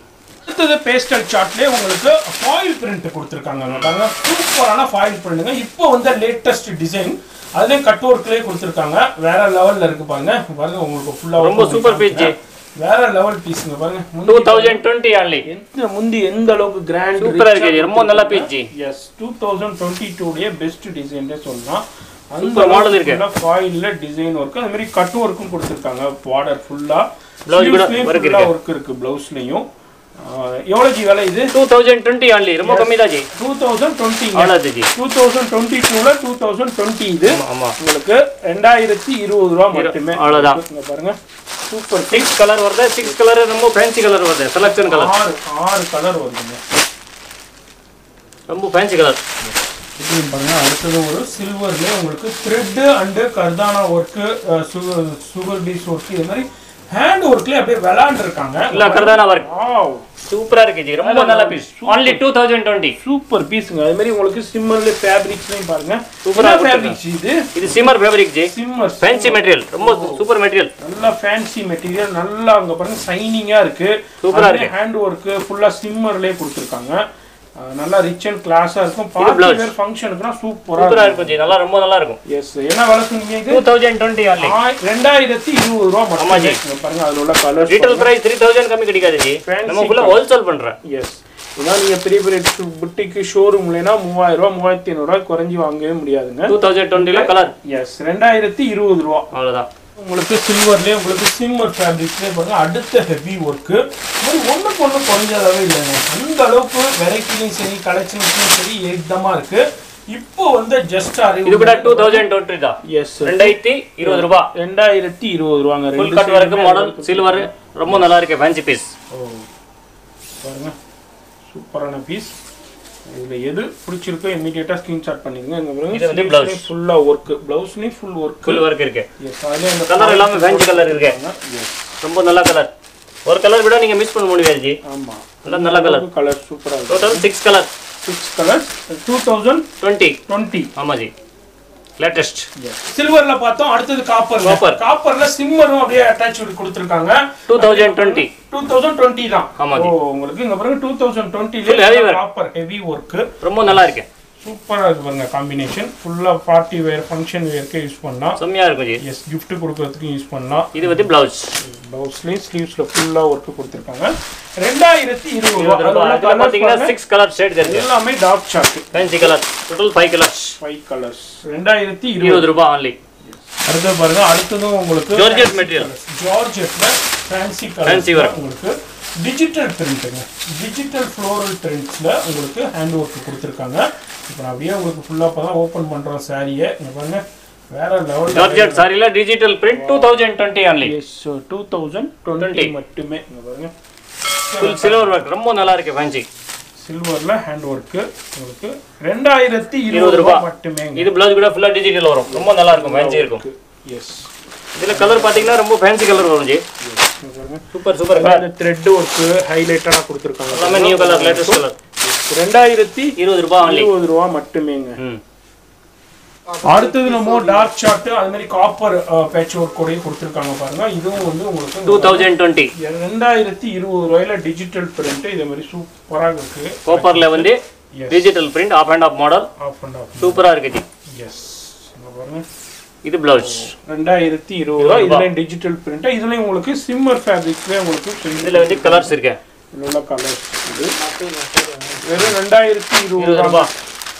அடுத்தது பேஸ்டல் சார்ட்லேயே உங்களுக்கு ஃபாயில் பிரிண்ட் கொடுத்துருக்காங்க. பாருங்க சூப்பரான ஃபாயில் பிரிண்ட்டுங்க இப்போ வந்து லேட்டஸ்ட் டிசைன் அதுலேயும் கட் ஒர்க்லேயே கொடுத்துருக்காங்க. வேற லெவல்ல இருக்கு பாருங்க. பாருங்க உங்களுக்கு ஃபுல்லா ரொம்ப super piece ஜி. வேற லெவல் பீஸுங்க பாருங்க. டூ தௌசண்ட் டுவெண்ட்டி ஒன்லி எந்த முந்தி எந்த அளவுக்கு கிராண்ட் சூப்பரா இருக்கு ரொம்ப நல்லா பீஸ் ஜி எஸ் டூ தௌசண்ட் டுவெண்ட்டி டூடைய பெஸ்ட் டிசைன்டே சொல்லலாம் Super model இருக்கு. ஃபாயில்ல டிசைன் ஒர்க் அந்த மாதிரி கட் ஒர்க்கும் கொடுத்துருக்காங்க. பார்டர் ஃபுல்லா Blouse கூட work இருக்கு. ஒர்க் இருக்கு பிளவுஸ்லயும் எவ்வளவு ஜி விலை இது? Two thousand twenty only. ரொம்ப கம்மி தான் ஜி டூ தௌசண்ட் டுவெண்ட்டி அவ்வளோது ஜி டூ தௌசண்ட் டுவெண்ட்டி டூல டூ தௌசண்ட் டுவெண்ட்டி இது. ஆமா உங்களுக்கு ரெண்டாயிரத்தி இருபது ரூபா மட்டுமே. அவ்வளவுதான். இங்க பாருங்க. சூப்பர் சிக்ஸ் கலர் வருது. சிக்ஸ் கலர் ரொம்ப ஃபேன்சி கலர் வருது. செலக்ஷன் கலர் ஆறு ஆறு கலர் வருதுங்க. ரொம்ப ஃபேன்சி கலர் இப்படி பாருங்க அடுத்தது ஒரு சில்வர்ல உங்களுக்கு thread and kardana work sugar sugar piece work இது மாதிரி ஹேண்ட் ஒர்க்ல அப்படியே விளாண்டு இருக்காங்க இல்ல கர்தானா ஒர்க் சூப்பரா இருக்கு ஜி. ரொம்ப நல்ல piece only two thousand twenty super பீஸுங்க அது மாதிரி உங்களுக்கு சிம்மர்ல ஃபேப்ரிக்ஸ்லையும் பாருங்க. ஆ ஃபேப்ரிக்ஸ் இது? இது shimmer fabric G. Shimmer fancy material ரொம்ப சூப்பர் மெட்டீரியல் நல்லா ஃபேன்சி மெட்டீரியல் நல்லா அங்க பாருங்க ஷைனிங்கா இருக்கு. ஆ இருக்கு. ஹேண்ட் ஒர்க் ஃபுல்லா சிம்மர்லயே கொடுத்துருக்காங்க. நல்லா ரிச் அண்ட் கிளாஸா இருக்கும். பார்ட்டி வேர் ஃபங்க்ஷனுக்குனா சூப்பரா சூப்பரா இருக்கும். ஜி. நல்லா ரொம்ப நல்லா இருக்கும். எஸ் என்ன விலை சொன்னீங்க டூ தௌசண்ட் டுவெண்ட்டி ஆய்- ரெண்டாயிரத்தி இருபது ரூபா மட்டும் ஜி. பாருங்க அதுல உள்ள colour retail price three thousand கம்மி கிடைக்காது ஜி. நம்ம ஃபுல்லா ஹோல்சேல் பண்றேன். எஸ் இதான் நீங்க பெரிய பெரிய புட்டிக்கு ஷோரூம்லனா மூவாயிரம் ரூபா மூவாயிரத்தி ஐநூறு ரூபாய் குறைஞ்சி வாங்கவே முடியாதுங்க. டூ தௌசண்ட் டுவெண்ட்டில கலர் எஸ் ரெண்டாயிரத்தி இருபது ரூபா. அவ்வளவுதான். உங்களுக்கு சில்வர்லேயே உங்களுக்கு சிம்மர் ஃபேப்ரிக்ஸ்லேயே பாருங்க. அடுத்த ஹெவி ஒர்க்கு மாதிரி ஒன்றுக்கு ஒன்று குறைஞ்சதாவே இல்லைங்க. அந்த அளவுக்கு வெரைட்டிலையும் சரி கலெக்ஷன்ஸ்லையும் சரி ஏகதமாக இருக்கு. இப்போ வந்து ஜஸ்ட் இது கூட டூ தௌசண்ட் டுவெண்ட்டி தான். எஸ் ரெண்டாயிரத்தி இருபது ரூபாய் ரெண்டாயிரத்தி இருபது ரூபாங்க full cut work model silver ரொம்ப நல்லா இருக்கு ஃபேன்சி பீஸ் ஓ பாருங்க. சூப்பரான பீஸ் இதுல எது பிடிச்சிருக்கோ இமீடியட்டா ஸ்கிரீன்ஷாட் பண்ணிருங்க இங்க பாருங்க blouse. ஃபுல்லா ஒர்க் பிளவுஸ்லயும் ஃபுல் ஒர்க் ஃபுல் ஒர்க் இருக்கு. எஸ் அதுல இந்த கலர் எல்லாமே ஃபேன்சி கலர் இருக்கு. எஸ் ரொம்ப நல்ல கலர் ஒரு கலர் விட நீங்க மிஸ் பண்ண முடியாது ஜி. ஆமா. நல்ல நல்ல கலர் கலர் சூப்பரா இருக்கு. Total six colour six colours two thousand twenty twenty ஆமா ஜி. லேட்டஸ்ட் சில்வர்ல பார்த்தோம் அடுத்தது காப்பர் Copper. காப்பர்ல சிம்மரும் அப்படியே அட்டாச் கொடுத்துருக்காங்க. Two thousand twenty two thousand twenty தான். ஆமா உங்களுக்கு இங்க பாருங்க two thousand Full heavy twenty work. Copper heavy work ரொம்ப நல்லா இருக்கு. சூப்பரா இருக்கு பாருங்க காம்பினேஷன் ஃபுல்லா பார்ட்டி வேர் ஃபங்க்ஷன் வேர்க்கே யூஸ் பண்ணலாம். செம்மையா இருக்கும் ஜி. எஸ் gift கொடுக்கறதுக்கு யூஸ் பண்ணலாம். இது வந்து பிளவுஸ் பிளவுஸ்லயும் ஸ்லீவ்ஸ்ல ஃபுல்லா ஒர்க் கொடுத்துருக்காங்க. ரெண்டாயிரத்தி இருபது ரூபா பாத்தீங்கன்னா சிக்ஸ் கலர் ஷேட் எல்லாமே dark chart fancy colour total five colours five colours ரெண்டாயிரத்தி இருபது. ரூபாய் ஆன்லி அடுத்து பாருங்க அடுத்ததும் உங்களுக்கு Georgette material. ஜார்ஜெட்ல ஃபேன்சி Fancy கலர்ஸ் work. உங்களுக்கு டிஜிட்டல் பிரிண்ட்டுங்க டிஜிட்டல் ஃப்ளோரல் பிரிண்ட்ஸ்ல உங்களுக்கு ஹேண்ட் ஒர்க் கொடுத்துருக்காங்க. இப்போ நான் அப்படியே உங்களுக்கு ஃபுல்லா இப்பதான் ஓபன் பண்றோம் சாரியை இங்க பாருங்க. வேற level georgette சாரில digital print two thousand twenty only yes two thousand twenty மட்டுமே. இங்க பாருங்க. ஃபுல் சில்வர் ஒர்க் ரொம்ப நல்லா இருக்கு ஃபேன்சி சில்வர்ல ஹேண்ட் ஒர்க் உங்களுக்கு ரெண்டாயிரத்தி இருபது ரூபாய். ரூபாய் மட்டுமே இது பிளவுஸ் கூட ஃபுல்லா டிஜிட்டல் வரும். ரொம்ப நல்லா இருக்கும் ஃபேன்சி இருக்கும். எஸ் இதுல கலர் பாத்தீங்கன்னா ரொம்ப ஃபேன்சி கலர் வரும் ji. Super super thread work ஹைலைட்டடா கொடுத்துருக்காங்க. எல்லாமே நியூ கலர் லேட்டஸ்ட் கலர் ரெண்டாயிரத்தி இருபது ரூபாய் ஆன்லி இருபது ரூபா மட்டுமேங்க. அடுத்தது நம்ம டார்க் சார்ட் அது மாதிரி காப்பர் பேட்ச் ஒர்க் கூட கொடுத்துருக்காங்க பாருங்க. இதுவும் வந்து டூ உங்களுக்கு தௌசண்ட் டுவெண்ட்டி ரெண்டாயிரத்தி இருபது ரூபாயில டிஜிட்டல் பிரிண்ட் இதே மாதிரி சூப்பராக இருக்கு. கோப்பர்ல வந்து digital print half and half model half and half சூப்பரா இருக்கு எஸ் பாருங்க. இது பிளவுஸ் ரெண்டாயிரத்தி இருபது ரூபா. இதுலயும் டிஜிட்டல் பிரிண்ட் இதுலயும் உங்களுக்கு சிம்மர் ஃபேப்ரிக்ஸ்ல உங்களுக்கு இதுல வந்து கலர்ஸ் இருக்கு உள்ள கலர்ஸ் இது. வெறும் ரெண்டாயிரத்தி இருபது ரூபா. ரூபாய்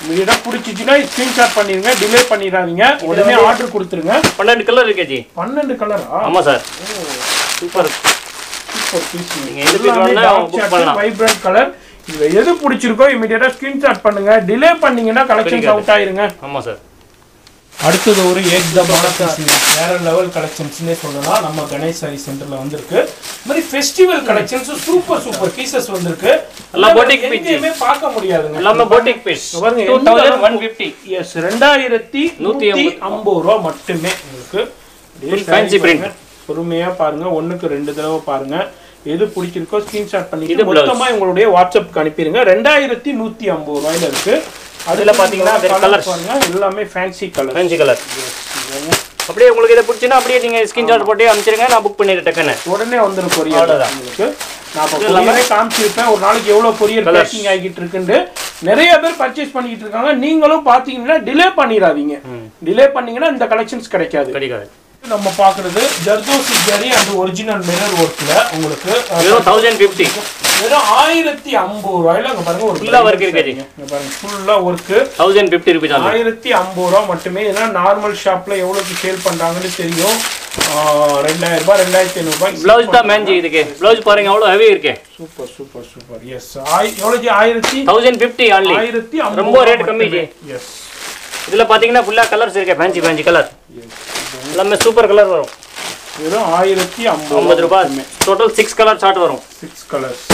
உங்ககிட்ட பிடிச்சிச்சுன்னா ஸ்கிரீன்ஷாட் பண்ணிருங்க டிலே பண்ணிடாதீங்க. உடனே ஆர்டர் கொடுத்துருங்க. பன்னெண்டு கலர் இருக்கு ஜி. பன்னெண்டு கலரா ஆமா சார். சூப்பர் சூப்பர் பீஸ் நீங்க எது pick வேணா book பண்ணலாம். வைப்ரண்ட் கலர் இதுல எது பிடிச்சிருக்கோ இமிடியேட்டா ஸ்கிரீன்ஷாட் பண்ணுங்க. டிலே பண்ணீங்கன்னா கலெக்ஷன் பிடிக்காது. அவுட் ஆயிருங்க. ஆமா சார். அடுத்தது ஒரு ஏக்தமான வேற லெவல் கலெக்ஷன்ஸ்னே சொல்லலாம் நம்ம கணேஷ் சாரி சென்டர்ல வந்திருக்கு. இந்த மாதிரி festival collections super super pieces வந்திருக்கு. எல்லாம் boutique piece. எங்கேயுமே பார்க்க முடியாதுங்க. எல்லாமே boutique piece two thousand one fifty yes ரெண்டாயிரத்தி நூத்தி ஐம்பது. ரூபா மட்டுமே உங்களுக்கு. fancy print. பொறுமையா பாருங்க. ஒண்ணுக்கு ரெண்டு தடவை பாருங்க. எது பிடிச்சிருக்கோ ஸ்கிரீன்ஷாட் இது blouse. மொத்தமா உங்களுடைய வாட்ஸ்அப்க்கு அனுப்பிடுங்க. ரெண்டாயிரத்தி நூத்தி ஐம்பது ரூபாயில இருக்கு. அதுல பாத்தீங்கன்னா. பாருங்க எல்லாமே ஃபேன்சி கலர் ஃபேன்சி கலர் அப்படியே உங்களுக்கு இதை பிடிச்சினா அப்படியே நீங்க ஸ்கிரீன்ஷாட் போட்டு அனுப்பிச்சிருங்க நான் புக் பண்ணிடுறேன் டக்குன்னு. உடனே வந்துடும் கொரியர். உங்களுக்கு. நான் இப்போ எல்லாமே காமிச்சிருப்பேன். ஒரு நாளைக்கு எவ்வளவு கொரியர். பேக்கிங் ஆகிட்டு இருக்குன்னு நிறைய பேர் பர்ச்சேஸ் பண்ணிட்டு இருக்காங்க. நீங்களும் பாத்தீங்கன்னா டிலே பண்ணிடாதீங்க. டிலே பண்ணீங்கன்னா இந்த கலெக்ஷன்ஸ் கிடைக்காது. கிடைக்காது. நம்ம பார்க்குறது zardozi zari and original mirror ஒர்க்கில் உங்களுக்கு வெறும் தௌசண்ட் ஃபிஃப்டி வெறும் ஆயிரத்தி ஐம்பது ரூபாயில அங்கே பாருங்க ஒரு Full ஆ work இருக்கு ஜி. இங்க பாருங்க ஃபுல்லாக ஒர்க்கு தௌசண்ட் ஃபிஃப்டி ருபீஸ் ஆயிரத்தி ஐம்பது ரூபா மட்டுமே ஏன்னா நார்மல் ஷாப்ல எவ்வளோக்கு சேல் பண்றாங்கன்னு தெரியும். ரெண்டாயிரம் ரூபாய் ரெண்டாயிரத்தி ஐநூறுபாய் ப்ளவுஸ் தான் மேன் ஜி இதுக்கு. ப்ளவுஸ் பாருங்க எவ்வளோ ஹெவி இருக்கு. சூப்பர் சூப்பர் சூப்பர் எஸ் எவ்வளோ ஜி ஆயிரத்தி தௌசண்ட் ஃபிஃப்டி ஆன்லி ஆயிரத்தி ரொம்ப rate கம்மி. எஸ் இதில் பார்த்தீங்கன்னா ஃபுல்லாக கலர்ஸ் இருக்கு. ஃபேன்சி ஃபேன்சி கலர் எல்லாமே சூப்பர் கலர் வரும். வெறும் ஆயிரத்தி ஐம்பது ரூபாய் டோட்டல் சிக்ஸ் கலர் ஷார்ட் வரும். சிக்ஸ் கலர்ஸ்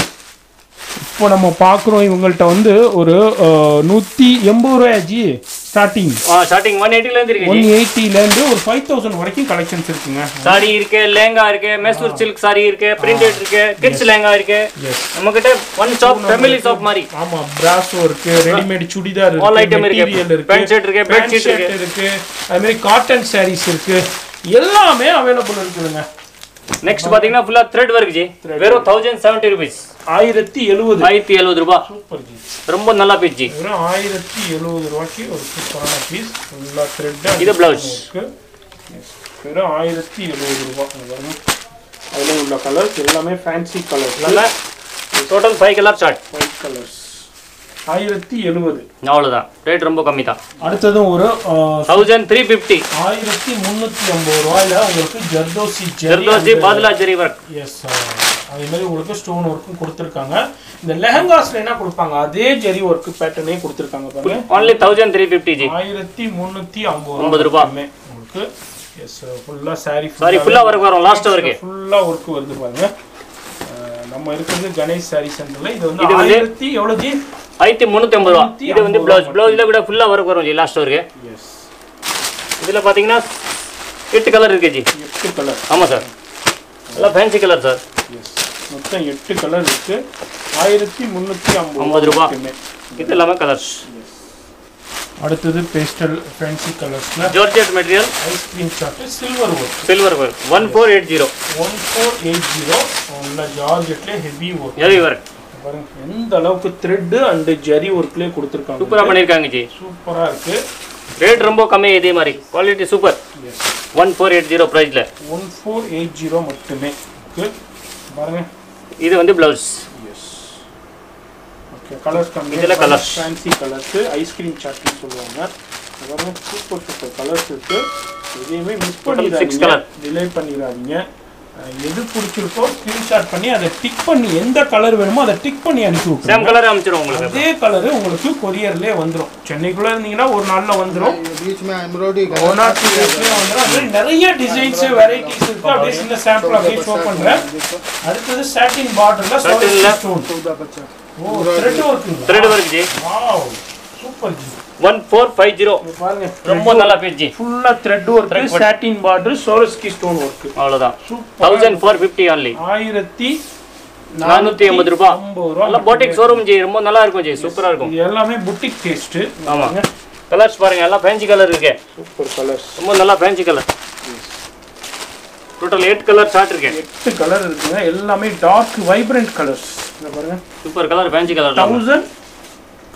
இப்போ நம்ம பார்க்குறோம் இவங்கள்ட்ட வந்து ஒரு நூற்றி எண்பது ரூபாய் ஜி ஸ்டார்டிங் ஸ்டார்டிங் ஒன் எயிட்டிலேருந்து இருக்கு ஒன் எயிட்டிலேருந்து ஒரு ஃபைவ் தௌசண்ட் வரைக்கும் கலெக்ஷன்ஸ் இருக்குங்க. சாரி இருக்கு லேங்கா இருக்கு மைசூர் சில்க் சாரி இருக்கு பிரிண்டட் இருக்கு கிட்ஸ் லேங்கா இருக்கு. நம்ம கிட்ட ஒன் ஷாப் ஃபேமிலி ஷாப் மாதிரி. ஆமா பிராசோ இருக்கு ரெடிமேட் சுடிதார் இருக்கு All item இருக்கு. இருக்கு Pant shirt இருக்கு, sheet shirt இருக்கு. அது மாதிரி காட்டன் sarees இருக்கு. எல்லாமே அவைலபிள் இருக்குதுங்க. நெக்ஸ்ட் பாத்தீங்கன்னா ஃபுல்லா த்ரெட் ஒர்க் ஜி. வெறும் தௌசண்ட் செவன்ட்டி ருபீஸ் ஆயிரத்தி எழுபது ஆயிரத்தி எழுபது ரூபாய் சூப்பர் ஜி. ரொம்ப நல்லா பீஸ் ஜி. வெறும் ஆயிரத்தி எழுபது ரூபாய்க்கு ஒரு சூப்பரான பீஸ் ஃபுல்லா த்ரெட் இது Yes. வெறும் ஆயிரத்தி எழுபது ரூபாய் அதுல உள்ள கலர்ஸ் எல்லாமே ஃபேன்சி கலர்ஸ் நம்ம total five colour short white colours ஆயிரத்தி எழுபது அவ்வளோதான் ரேட் ரொம்ப கம்மி தான் அடுத்ததும் ஒரு தௌசண்ட் த்ரீ ஃபிஃப்டி ஆயிரத்தி முந்நூற்றி ஐம்பது ரூபாயில உங்களுக்கு ஜர்தோசி ஜெர்தோசி பாதுலா ஜெரி ஒர்க் எஸ் அதே மாதிரி உங்களுக்கு ஸ்டோன் ஒர்க்கும் கொடுத்துருக்காங்க. இந்த லெஹங்காஸ்ல என்ன கொடுப்பாங்க? அதே ஜெரி ஒர்க் பேட்டர்னே கொடுத்துருக்காங்க பாருங்க. Only thousand three fifty ji ஆயிரத்தி முந்நூற்றி ஐம்பது ஐம்பது ரூபாய். உங்களுக்கு. எஸ் ஃபுல்லாக சாரி சாரி ஃபுல்லா ஒர்க் வரும் லாஸ்ட் வரைக்கும். ஃபுல்லாக ஒர்க் வருது பாருங்க. நம்ம இருக்கிறது கணேஷ் சாரி சென்டர்ல இது வந்து இது வந்து- ஆயிரத்தி எவ்வளோ ஜி ஆயிரத்தி முந்நூற்றி ஐம்பது ரூபா. இது வந்து ப்ளவுஸ் ப்ளவுஸில் கூட ஃபுல்லா ஒர்க் வரும் ஜி லாஸ்ட் எஸ் இதில் பார்த்தீங்கன்னா எட்டு கலர் இருக்கு ஜி. எட்டு கலர் ஆமாம் சார். எல்லாம் ஃபேன்சி கலர் சார். எஸ் மொத்தம் எட்டு கலர் இருக்கு. ஆயிரத்தி முந்நூற்றி ஐம்பது ஐம்பது. மட்டுமே. இது எல்லாமே கலர்ஸ் அடுத்தது pastel fancy கலர்ஸ்ல georgette material ice cream shade silver work silver work one four eight zero one four eight zero உள்ள ஜார்ஜெட்ல ஹெவி ஒர்க் ஹெவி ஒர்க் பாருங்க. எந்த அளவுக்கு த்ரெட் அண்ட் ஜரி ஒர்க்லேயே கொடுத்துருக்காங்க. சூப்பராக பண்ணியிருக்காங்க ஜி. சூப்பரா இருக்கு. ரேட் ரொம்ப கம்மி இதே மாதிரி. Quality super one four eight zero ப்ரைஸில் ஒன் ஃபோர் எயிட் ஜீரோ மட்டுமே. இருக்கு பாருங்க. இது வந்து ப்ளவுஸ் எஸ் ஓகே கலர்ஸ் கம்மி. இதுல colours. Fancy colours ice cream சாட்னு சொல்லுவாங்க. பாருங்க சூப்பர் சூப்பர் கலர்ஸ் இருக்கு. எதையுமே மிஸ் பண்ணிடாதீங்க. டிலே பண்ணிடாதீங்க. எது பிடிச்சிருக்கோ ஸ்க்ரீன்ஷாட் பண்ணி அதை டிக் பண்ணி எந்த கலர் வேணுமோ அதை டிக் பண்ணி அனுப்பி விட்டு கலர் அமைச்சிடும் உங்களுக்கு. அதே கலர் உங்களுக்கு கொரியர்லேயே வந்துடும் சென்னைக்குள்ளே இருந்தீங்கன்னா ஒரு நாளில் வந்துடும் ஒன் ஆர் டூ டேஸ்லேயே வந்துடும் அது நிறைய டிசைன்ஸ் வெரைட்டிஸ் இருக்குது அப்படியே சின்ன சாம்பிள் அப்படியே ஷோ பண்ணுறேன் அடுத்தது சாட்டின் பார்டரில் ஸ்டோன் ஓ thread ஒர்க்குங்களா thread work ji. Wow super ji. One four five zero ரொம்ப நல்லா பீஸ் ஜி ஃபுல்லா thread work Thread work. Satin border Swarovski stone work அவ்வளோதான் super thousand four fifty only ஆயிரத்தி நானூற்றி ஐம்பது ரூபாய் நல்லா போட்டிக் ஷோரூம் ஜி ரொம்ப நல்லா இருக்கும் ஜி. சூப்பராக இருக்கும். இது எல்லாமே புட்டிக் டேஸ்ட் ஆமாம் கலர்ஸ் பாருங்க எல்லாம் ஃபேன்சி கலர் இருக்கு. சூப்பர் கலர்ஸ் ரொம்ப நல்லா fancy colour total eight colour இருக்கு. எட்டு கலர் இருக்குங்க. எல்லாமே டார்க் வைப்ரண்ட் கலர்ஸ் பாருங்க. Super colour fancy colour thousand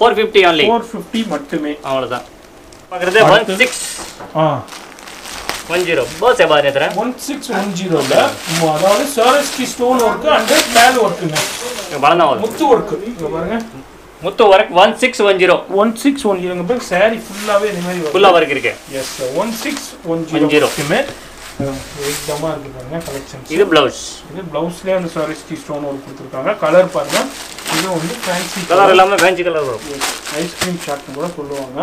four fifty only four fifty மட்டுமே. அவ்வளோதான் பார்க்குறது ஒன் அடுத்து? சிக்ஸ் ஆ. ஒன் ஜீரோ பஸ் எவ்வளோ ஒன் சிக்ஸ் ஒன் ஜீரோல அதாவது சோரஸ்கி ஸ்டோன் ஒர்க் அண்ட் மேல் ஒர்க்குங்க பழம் வரும். முத்து ஒர்க் இங்க பாருங்க. முத்து work one six one zero one six one ஜீரோங்க பேர் சாரி ஃபுல்லாவே இந்த மாதிரி ஃபுல்லாக ஒர்க் இருக்கு. Yes one six one zero zero. மட்டுமே. எக்தமா இருக்கு பாருங்க. கலெக்ஷன்ஸ் இது பிளவுஸ் இது பிளவுஸ்லேயே அந்த சோரஸ்கி ஸ்டோன் ஒர்க் கொடுத்துருக்காங்க. கலர் பாருங்க. இது வந்து ஃபேன்சி கலர் எல்லாமே ஃபேன்சி கலர் வரும். ஐஸ்கிரீம் ஷாட்னு கூட சொல்லுவாங்க.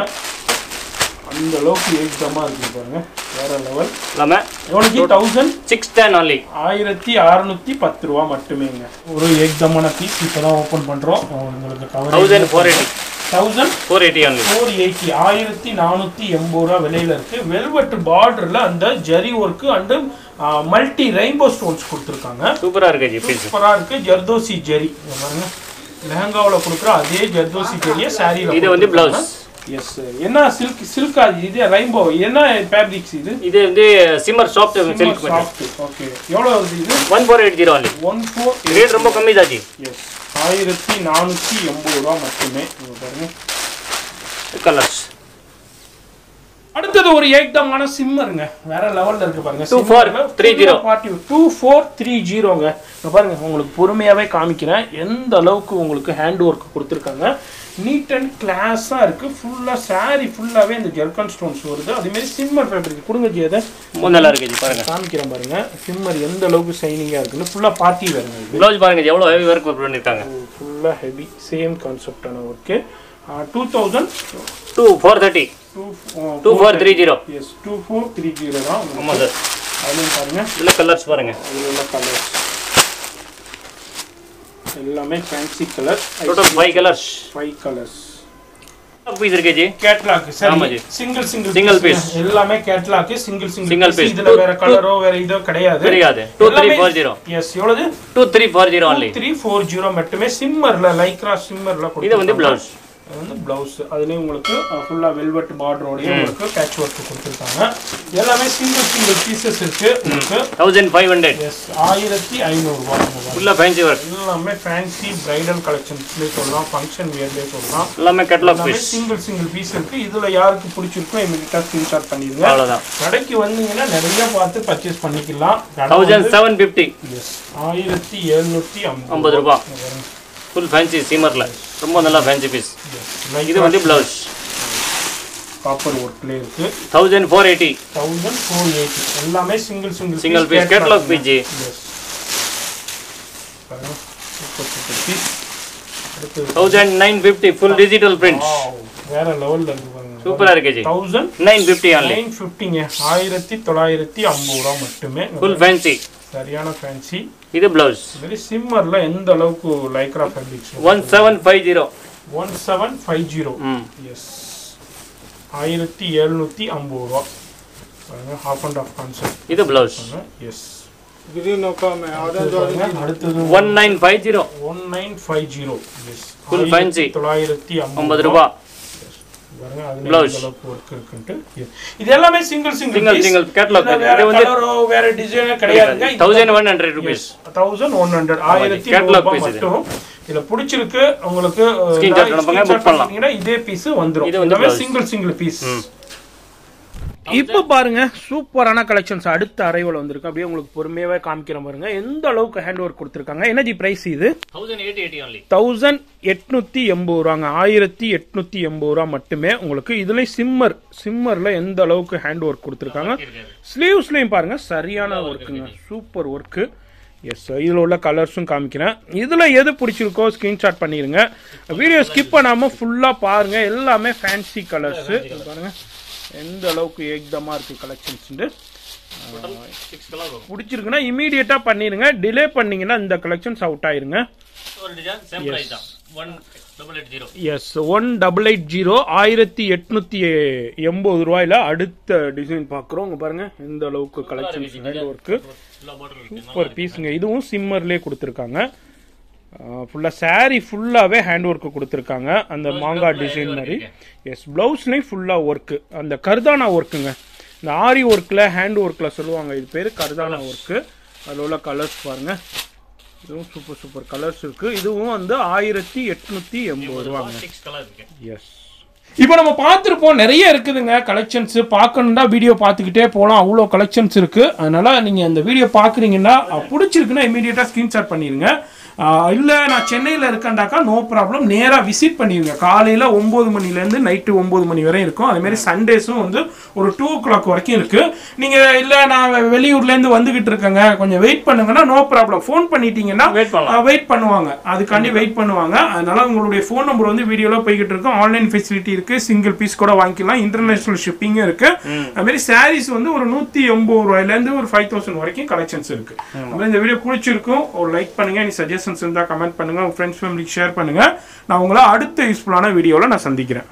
அந்த அளவுக்கு ஏக்தமா இருக்கு பாருங்க. வேற லெவல் எல்லாமே எவ்வளோக்கு தௌசண்ட் சிக்ஸ் டென் ஒன்லி ஆயிரத்தி அறுநூத்தி பத்து ரூபா மட்டுமேங்க. ஒரு ஏக்தமான பீஸ் இப்போதான் ஓப்பன் பண்றோம். உங்களுக்கு thousand cover four eighty thousand four eighty only four eighty ஆயிரத்தி நானூற்றி எண்பது ரூபா விலையில இருக்கு. வெல்வெட் பார்டர்ல அந்த zari work and multi rainbow stones கொடுத்துருக்காங்க. சூப்பராக இருக்கு ஜி பீஸ் சூப்பரா இருக்கு. ஜர்தோசி ஜெரி பாருங்க. லெஹங்காவில் கொடுக்குற அதே ஜர்தோசி ஜெரியை சாரியில் இது வந்து blouse. எஸ் என்ன சில்க் சில்கா இது? ரெயின்போ என்ன ஃபேப்ரிக்ஸ் இது? இது வந்து shimmer soft silk soft okay எவ்வளோ வருது இது? One four eight zero only one four rate ரொம்ப கம்மி தான் ஜி எஸ் ஆயிரத்தி நானூற்றி எண்பது ரூபா மட்டுமே. பாருங்க. கலர்ஸ் அடுத்தது ஒரு ஏக்தமான சிம்மருங்க. வேற லெவல்ல இருக்கு பாருங்க. 2430. பார்ட்டி டூ ஃபோர் த்ரீ ஜீரோங்க இங்க பாருங்க உங்களுக்கு பொறுமையாவே காமிக்கிறேன். எந்த அளவுக்கு உங்களுக்கு ஹேண்ட் ஒர்க் கொடுத்துருக்காங்க நீட் அண்ட் கிளாஸாக இருக்கு. ஃபுல்லா saree ஃபுல்லாவே இந்த ஜெர்கன் ஸ்டோன்ஸ் வருது. அதே மாதிரி சிம்மர் ஃபேப்ரிக் கொடுங்க ஜி அதை. நல்லா இருக்கு ஜி பாருங்க. காமிக்கிறேன் பாருங்க. சிம்மர் எந்த அளவுக்கு ஷைனிங்கா இருக்குன்னு. ஃபுல்லா பார்ட்டி வருங்க ப்ளவுஸ் பாருங்க எவ்வளோ ஹெவி ஒர்க் பண்ணியிருக்காங்க ஃபுல்லா heavy same கான்செப்டான work two thousand two four thirty two two four three zero yes two four three zero தான். ஆமாம் சார் அதுலயும் பாருங்க இதில் கலர்ஸ் பாருங்க. அதுல உள்ள கலர்ஸ் எல்லாமே fancy colour total five colours five colours piece இருக்கு ஜி? கேட்லாக் ஆமா ji. Single single Single piece. எல்லாமே catalogue single single Single piece. இதுல வேற கலரோ வேற இதோ கிடையாது. ஃபோர் ஜீரோ எஸ் எவ்வளவு? Two three four zero only three four zero மட்டுமே சிம்மர்ல லைக்ரா சிம்மர்ல இது வந்து பிளவுஸ் இது வந்து பிளவுஸ் அதுலேயும் உங்களுக்கு ஃபுல்லாக வெல்வெட் பார்டரோடய உங்களுக்கு பேட்ச் ஒர்க் கொடுத்துருக்காங்க. எல்லாமே சிங்கிள் சிங்கிள் பீசஸ் இருக்கு. உங்களுக்கு தௌசண்ட் ஃபைவ் ஹண்ட்ரட் எஸ் ஆயிரத்தி ஐநூறுரூவா ஃபுல்லாக ஃபேன்சி ஒர்க் எல்லாமே ஃபேன்சி பிரைடல் கலெக்ஷன்ஸ்லேயே சொல்லலாம் ஃபங்க்ஷன் வியர்லேயே சொல்லலாம். எல்லாமே பீஸ் சிங்கிள் சிங்கிள் பீஸ் இருக்கு. இதுல யாருக்கு பிடிச்சிருக்கோ இமீடியட்டா ஸ்கிரீன்ஷாட் பண்ணிடுங்க. அவ்வளோதான் கடைக்கு வந்தீங்கன்னா நிறைய பார்த்து பர்ச்சேஸ் பண்ணிக்கலாம். தௌசண்ட் செவன் ஃபிஃப்டி எஸ் ஆயிரத்தி எழுநூற்றி ஐம்பது ரூபா ஃபுல் ஃபேன்சி சீமரில் ரொம்ப நல்லா ஃபேன்சி பீஸ் இது வந்து பிளவுஸ் காப்பர் ஒர்க்லேயே இருக்கு. Thousand four eighty thousand four eighty எல்லாமே single single single piece catalogue piece ji super super piece அடுத்து thousand nine fifty full digital print வேற லெவல்ல இருக்கு பாருங்க. இருக்கு ji thousand nine fifty only nine ஃபிஃப்டிங்க ஆயிரத்தி தொள்ளாயிரத்தி ஐம்பது ரூபா மட்டுமே. ஃபுல் ஃபேன்சி சரியான ஃபேன்சி இது ப்ளவுஸ் வெரி சிம்மர்ல எந்த அளவுக்கு Lycra fabrics one seven five zero one seven five zero yes ஆயிரத்தி எழுநூற்றி ஐம்பது ரூபா. ஹாஃப் அண்ட் ஆஃப் கான்செப்ட் இது blouse yes one nine five zero one nine five zero தொள்ளாயிரத்தி ஐம்பது ரூபாய் ஒர்க் இருக்குன்ட்டு. இது எல்லாமே சிங்கிள் சிங்கிள் சிங்கிள் வேற இது வந்து வேற டிசைனோ கிடையாதுங்க thousand one hundred rupees thousand one hundred ஆயிரத்தி piece இது. மட்டும் இதுல பிடிச்சிருக்கு உங்களுக்கு அனுப்புங்க, பண்ணலாம். இதே பீஸ் வந்துரும் இது வந்து. Single single piece. இப்போ பாருங்க சூப்பரான கலெக்ஷன்ஸ் அடுத்த அரைவில் வந்திருக்கு. அப்படியே உங்களுக்கு பொறுமையாவே காமிக்கிற பாருங்க. எந்த அளவுக்கு ஹேண்ட் ஒர்க் கொடுத்துருக்காங்க? எனர்ஜி பிரைஸ் இது? தௌசண்ட் எட்நூத்தி எண்பது ரூபாங்க. ஆயிரத்தி எட்நூத்தி எண்பது ரூபா மட்டுமே உங்களுக்கு இதுல சிம்மர் சிம்மர்ல எந்த அளவுக்கு ஹேண்ட் ஒர்க் கொடுத்துருக்காங்க ஸ்லீவ்ஸ்லயும் பாருங்க சரியான ஒர்க்குங்க சூப்பர் ஒர்க்கு எஸ் இதில் உள்ள கலர்ஸும் காமிக்கிறேன். இதில் எது பிடிச்சிருக்கோ ஸ்க்ரீன்ஷாட் பண்ணிடுங்க வீடியோ ஸ்கிப் பண்ணாமல் ஃபுல்லாக பாருங்க. எல்லாமே ஃபேன்சி கலர்ஸு பாருங்க. எந்த அளவுக்கு ஏக்தமாக இருக்குது கலெக்ஷன்ஸுண்டு பிடிச்சிருக்குன்னா இமீடியட்டாக பண்ணிடுங்க டிலே பண்ணீங்கன்னா இந்த கலெக்ஷன்ஸ் அவுட் ஆயிருங்க. Yes one double eight zero ஆயிரத்தி எட்நூத்தி எண்பது ரூபாயில அடுத்த டிசைன் பார்க்குறோம் உங்க பாருங்க எந்த அளவுக்கு கலெக்ஷன்ஸ் ஒர்க்கு சூப்பர் பீஸுங்க இதுவும் சிம்மர்லேயே கொடுத்துருக்காங்க. ஃபுல்லாக saree ஃபுல்லாகவே ஹேண்ட் ஒர்க்கு கொடுத்துருக்காங்க. அந்த மாங்கா டிசைன் மாதிரி. எஸ் ப்ளவுஸ்லேயும் ஃபுல்லாக ஒர்க்கு அந்த கர்தானா ஒர்க்குங்க இந்த ஆரி ஒர்க்கில் ஹேண்ட் ஒர்க்கில் சொல்லுவாங்க. இது பேர் கர்தானா ஒர்க்கு அதில் உள்ள கலர்ஸ் பாருங்க. இதுவும் சூப்பர் சூப்பர் கலர்ஸ் இருக்கு. இதுவும் வந்து ஆயிரத்தி எட்நூத்தி எண்பது ரூபாங்க. எஸ் இப்போ நம்ம பார்த்துருப்போம் நிறைய இருக்குதுங்க. கலெக்ஷன்ஸ் பார்க்கணுன்னா வீடியோ பார்த்துக்கிட்டே போகலாம் அவ்வளோ கலெக்ஷன்ஸ் இருக்கு. அதனால நீங்கள் அந்த வீடியோ பார்க்குறீங்கன்னா பிடிச்சிருக்குன்னா இமீடியட்டாக ஸ்க்ரீன்ஷாட் பண்ணிடுங்க இல்லை நான் சென்னையில் இருக்கேன்டாக்கா நோ ப்ராப்ளம் நேராக விசிட் பண்ணிடுங்க காலையில் ஒம்பது மணிலேருந்து நைட்டு ஒம்பது மணி வரையும் இருக்கும். அதேமாரி சண்டேஸும் வந்து ஒரு டூ ஓ கிளாக் வரைக்கும் இருக்கு. நீங்கள் இல்லை நான் வெளியூர்லேருந்து வந்துகிட்டு இருக்கேங்க. கொஞ்சம் வெயிட் பண்ணுங்கன்னா நோ ப்ராப்ளம் ஃபோன் பண்ணிட்டீங்கன்னா. வெயிட் பண்ணுவாங்க. அதுக்காண்டி வெயிட் பண்ணுவாங்க. அதனால உங்களுடைய ஃபோன் நம்பர் வந்து வீடியோல போய்கிட்டு இருக்கும். ஆன்லைன் ஃபெசிலிட்டி இருக்கு. சிங்கிள் பீஸ் கூட வாங்கிக்கலாம். இன்டர்நேஷனல் ஷிப்பிங்கும் இருக்கு. அது மாதிரி சாரீஸ் வந்து ஒரு நூத்தி எண்பது ரூபாயில இருந்து ஒரு ஃபைவ் தௌசண்ட் வரைக்கும் கலெக்ஷன்ஸ் இருக்கு. அதனால இந்த வீடியோ பிடிச்சிருக்கும். ஒரு லைக் பண்ணுங்க. நீ சஜஷன்ஸ் இருந்தால் கமெண்ட் பண்ணுங்க உங்கள் ஃப்ரெண்ட்ஸ் ஃபேமிலிக்கு ஷேர் பண்ணுங்க. நான் உங்களை அடுத்த யூஸ்ஃபுல்லான வீடியோவில் நான் சந்திக்கிறேன்.